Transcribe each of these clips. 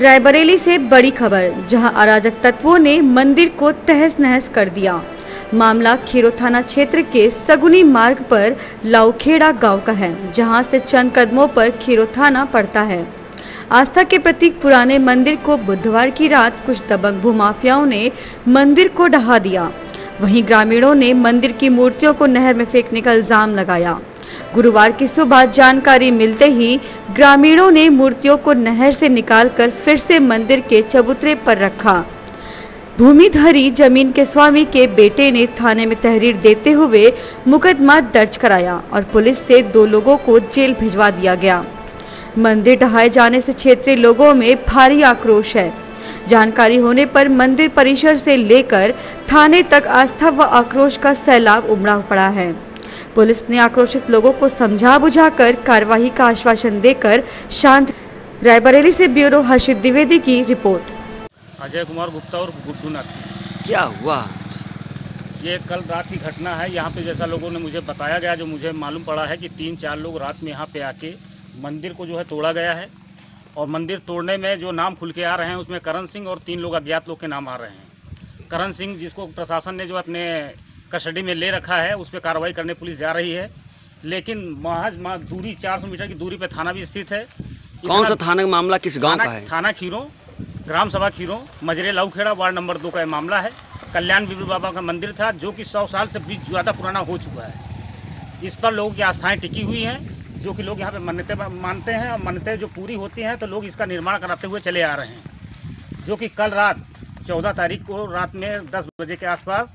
रायबरेली से बड़ी खबर, जहाँ अराजक तत्वों ने मंदिर को तहस नहस कर दिया। मामला खीरो थाना क्षेत्र के सगुनी मार्ग पर लाउखेड़ा गाँव का है, जहाँ से चंद कदमों पर खीरो थाना पड़ता है। आस्था के प्रतीक पुराने मंदिर को बुधवार की रात कुछ दबंग भूमाफियाओं ने मंदिर को ढहा दिया। वहीं ग्रामीणों ने मंदिर की मूर्तियों को नहर में फेंकने का इल्ज़ाम लगाया। गुरुवार की सुबह जानकारी मिलते ही ग्रामीणों ने मूर्तियों को नहर से निकालकर फिर से मंदिर के चबूतरे पर रखा। भूमिधरी ज़मीन के स्वामी के बेटे ने थाने में तहरीर देते हुए मुकदमा दर्ज कराया और पुलिस से दो लोगों को जेल भिजवा दिया गया। मंदिर ढहाए जाने से क्षेत्रीय लोगों में भारी आक्रोश है। जानकारी होने पर मंदिर परिसर से लेकर थाने तक आस्था व आक्रोश का सैलाब उमड़ा पड़ा है। पुलिस ने आक्रोशित लोगों को समझा बुझाकर कार्यवाही का आश्वासन देकर शांत रायबरेली से ब्यूरो हर्षित द्विवेदी की रिपोर्ट। अजय कुमार गुप्ता और गुड्डू नाथ क्या हुआ? ये कल रात की घटना है। यहाँ पे जैसा लोगों ने मुझे बताया गया जो मुझे मालूम पड़ा है कि तीन चार लोग रात में यहाँ पे आके मंदिर को जो है तोड़ा गया है और मंदिर तोड़ने में जो नाम खुल के आ रहे हैं उसमें करण सिंह और तीन लोग अज्ञात लोग के नाम आ रहे हैं। करण सिंह जिसको प्रशासन ने जो अपने कस्टडी में ले रखा है उस पर कार्रवाई करने पुलिस जा रही है। लेकिन महज मह- दूरी 400 मीटर की दूरी पे थाना भी स्थित है। कौन सा थाने का मामला किस गाँव का है? थाना खीरो ग्राम सभा खीरो मजरे लाउखेड़ा वार्ड नंबर दो का मामला है। कल्याण बीबी बाबा का मंदिर था जो कि सौ साल से भी ज़्यादा पुराना हो चुका है। इस पर लोगों की आस्थाएँ टिकी हुई हैं जो कि लोग यहाँ पे मन्नतें मानते हैं और मन्नतें जो पूरी होती हैं तो लोग इसका निर्माण कराते हुए चले आ रहे हैं। जो कि कल रात चौदह तारीख को रात में दस बजे के आसपास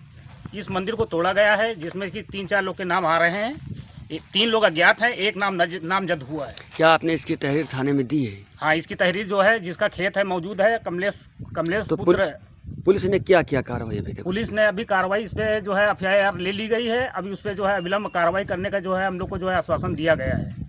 इस मंदिर को तोड़ा गया है जिसमें कि तीन चार लोग के नाम आ रहे हैं। तीन लोग अज्ञात हैं एक नाम नामजद हुआ है। क्या आपने इसकी तहरीर थाने में दी है? हाँ इसकी तहरीर जो है जिसका खेत है मौजूद है कमलेश कमलेश तो पुत्र। पुलिस ने क्या किया कार्रवाई अभी पुलिस ने अभी कार्रवाई इस पे जो है एफ़ ले ली गई है। अभी उस पे जो है अविलंब कार्रवाई करने का जो है हम लोग को जो है आश्वासन दिया गया है।